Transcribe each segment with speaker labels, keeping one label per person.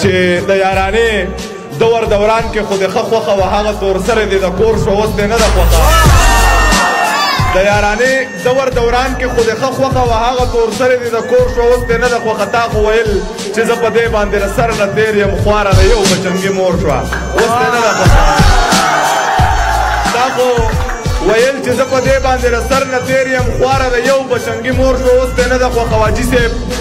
Speaker 1: چې د یارانې دور دوران کې خو د ښه خوښه وه هغه تور سره دی د کور شو اوس دی نه ده خوښه د یارانې دور دوران کې خو د ښه خوښه وه هغه تور سره دی د کور شو اوس دی نه ده خوښه تا خو ویل چې زه په دې باندې له سره نه تېر یم خواره د یو بچنګې مور شوه اوس دی نه ده خوښه تا خو ویل چې زه په دې باندې له سر نه تېر یم خواره د یو بچنګي مور شو اوس دی نه ده خوښه واجي صاحب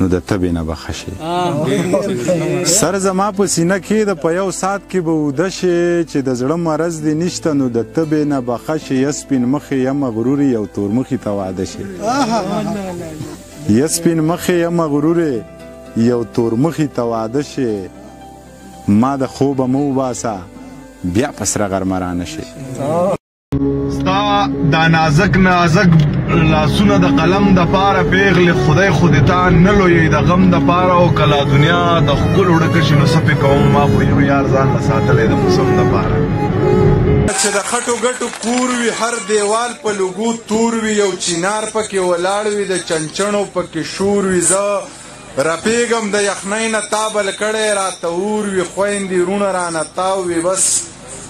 Speaker 2: نو د تبې نه به ښه شې. سر زما په سینه کښېږده په یو ساعت کې به اوده شې چې د زړه مرض دې نشته نو د تبې نه به ښه شې یه سپین مخې یه مغرورې یو تورمخي ته واده شې یه سپین مخې یه مغرورې یو تورمخی ته واده شي ما د خوبه مو وباسه بیا په سره غرمه رانه شي
Speaker 1: ستا دا نازک نازک لاسونه د قلم د پاره پیغله خدای خود ته نه لوی د غم د پاره او کلا دنیا د خپل وړک شنو سپې کوم ما خو یو یار ځان له ساتلې د موسم د پاره
Speaker 3: چې د خټو ګټو کور وي هر دیوال په لوګو تور وي یو چینار پکې ولاړ وي د چنچڼو پکې شور وي زه رپېږم د یخنۍ نه تا بل کړی راته اور وي خویندې رونه رانه تاو وي بس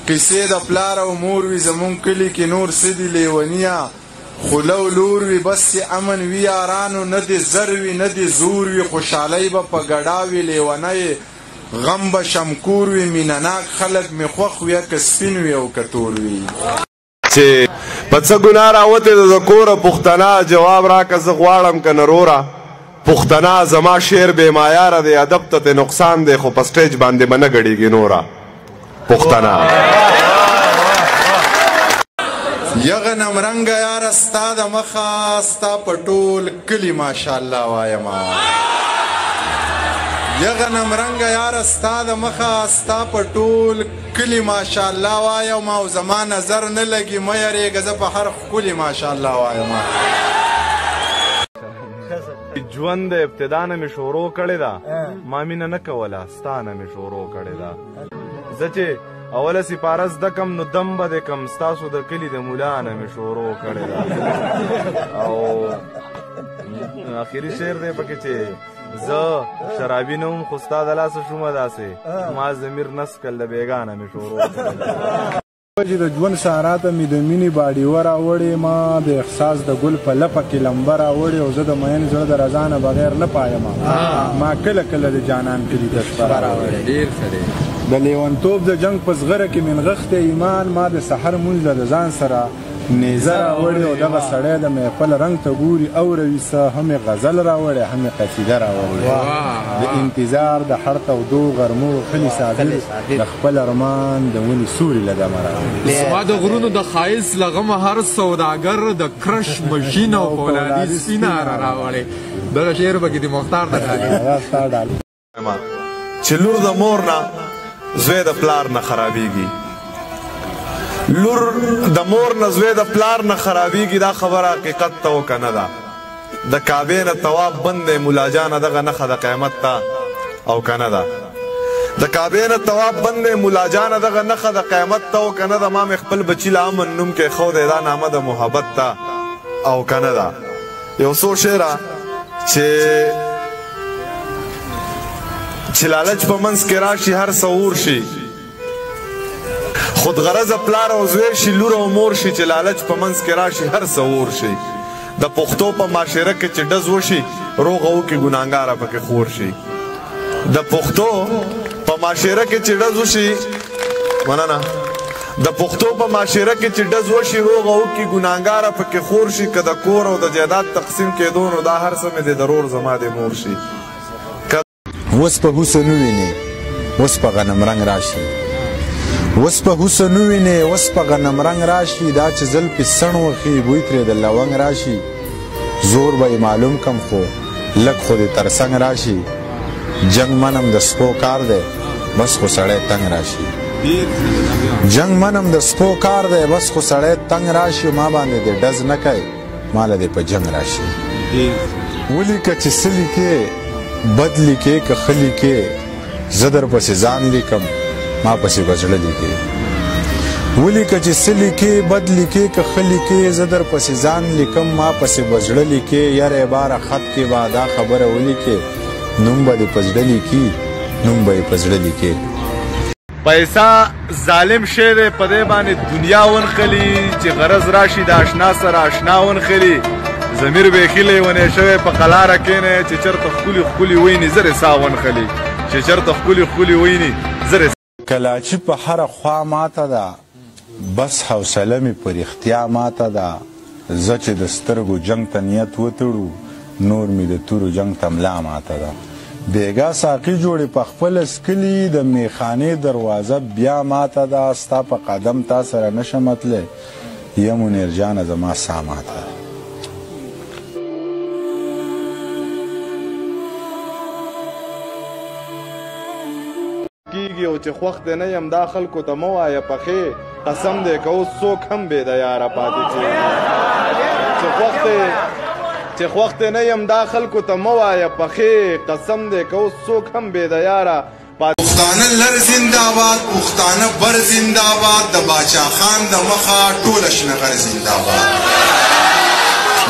Speaker 3: قصې د پلار او مور وي زمونږ کلي کې نور څه دي لیونیه خوله او لور وي بس چې امن وي یارانو نه دې زر وي نه دې زور وي خوشحالۍ به په ګډا وي لیونه یې غم به شمکور وي مینهناک خلک مې خوښ وي که سپین وي او که تور وي
Speaker 1: چې په څه ګناه راوتې ده د کوره پښتنه جواب راکه زه غواړم که نه روره پښتنه زما شعر بې معیاره دی ادب ته تې نقصان دی خو په سټیج باندې به نه ګډېږي نوره پښتنه
Speaker 3: یغه نمرنګ یار ستا د مخه ستا په ټول کلی ماشاءالله وایم یغه نمرنګ یار ستا د مخه ستا په ټول ښکلي ماشاالله وایم او زما نظر نه لګي مه یریږه زه په هر ښکلي ماشاالله وایم.
Speaker 1: ژوند د ابتدا نه مې شروع کړې ده ما مینه نه کوله ستا نه مې شروع کړې ده زه چې اوله سپاره زده کم نو دم به د کم ستاسو د کلي د مولا نه مې شروع کړې ده او اخري شعر دی پکې چې زه شرابي نه وم خو ستا د لاسه شوم داسې ما ضمیر نس کړ د بېګانه مې شروع
Speaker 2: چې د ژوند سارا ته مې د مینې باډیوه راوړې ما د احساس د ګل په لپه کې لمبه راوړې او زه د مین زړه د رضا نه بغیر نه پایم ما کله کله د جانان کلي ته شپه راوړې
Speaker 4: ډېر ښه دی
Speaker 2: د لیونتوب د جنگ په زغره کې منغښته ایمان ما د سحر مونځ د ځان سره نیزه راوړې او دغه سړی د محفل رنګ ته ګوري اوروي څه هم یې غزل راوړې هم یې قصیده راوړې د انتظار د هر تودو غرمو خلي صابر د خپل ارمان د ونې سوري له دمه راوړې
Speaker 4: زما د غرونو د ښایست له غمه هر سوداګر د کرش ماشین او فولادي سپیناره راوړې دغه شعر به کې د مختار د ډالې
Speaker 1: چې لور د مور نه زوی د پلار نه خرابېږي لور د مور نه زوی د پلار نه خرابېږي دا خبره حقیقت ته او که نه ده د کعبې نه تواب بند دی مولاجانه دغه نښه د قیامت ته او که نه ده د کعبې نه تواب بند دی مولاجانه دغه نښه د قیامت ته او که نه ده ما مې خپل بچي له امن نوم کې ښودی دا نامه د محبت ته او که نه ده یو څو شعره چې چې لالچ په منځ کې راشي هر سور شي خود غرض پلار او زوی شي لور او مور شي چې لالچ په منځ کې راشي هر سور شي د پښتو په معاشره کې چې ډز وشي روغ او کې ګناګار پکې خور شي د پښتو په معاشره کې چې ډز وشي مننه د پښتو په معاشره کې چې ډز وشي روغ او کې ګناهګاره په کې خور شي که د کور او د جایداد تقسیم کېدو نو دا هر څه مې دې د رور زما دې مور شي که
Speaker 2: اوس په هوسه نه وینې اوس په غنم رنګ راشي اوس په هوسه نه وینې اوس په غنم رنګ راشي دا چې زلفې سڼ وخي بوی ترې د لونګ راشي زور به یې معلوم کم خو لږ خو دې تر څنګ راشي جنګ منم د سپو کار دی بس خو سړی تنګ راشي جنگ منم د سپو کار دی بس خو سړی تنگ راشي ما باندې د ډز نه کوي مال دې په جنگ راشي ولیکه چې سلی کې بدلی کې که خلی کې زه درپسې ځان لیکم ما پسې به زړه لیکې ولیکه چې څه لیکې بد لیکې که ښه لیکې زه درپسې ځان لیکم ما پسې به زړه لیکې یاره باره خط کې به دا خبره ولیکې نوم به دې په زړه لیکي نوم به یې په زړه لیکې
Speaker 1: پیسه ظالم شی دی په دې باندې دنیا ونخلی چې غرض راشي د آشنا سره آشنا ونخلی ضمیر بیخي لیونی شوی په قلاره کینی چې چرته ښکلي ښکلي ویني زر سا ونخلی چې چرته ښکلي ښکلي ویني زر
Speaker 2: کلاچی په هره خوا ماته ده بس حوصله مې په رښتيا ماته ده ځه چې د سترګو جنګ ته نيت وتړو نور مې د تورو جنګ ته ملا ماته ده بېګا ساقي جوړې په خپله څکلي د مېخانې دروازه بيا ماته ده ستا په قدم تا سره نه شم تللی يه منير جانه زما ساه ماته ده
Speaker 1: کیږي او چې خوښ دی نه یم دا خلکو ته مه وایه پخې قسم دی که اوس څوک هم بې د یاره پاتې کېږي چې خوښ دی چې خوښ دی نه یم دا خلکو ته مه وایه پخې قسم دی که اوس څوک هم بې د یاره
Speaker 3: پښتانه لر زندهباد پښتانه بر زندهباد د باچا خان د مخه ټول شنغر زندهباد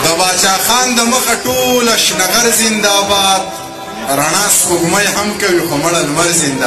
Speaker 3: د باچا خان د مخه ټول شنغر زندهباد رڼا سپوږمۍ هم کوي خو مړه لمر زنده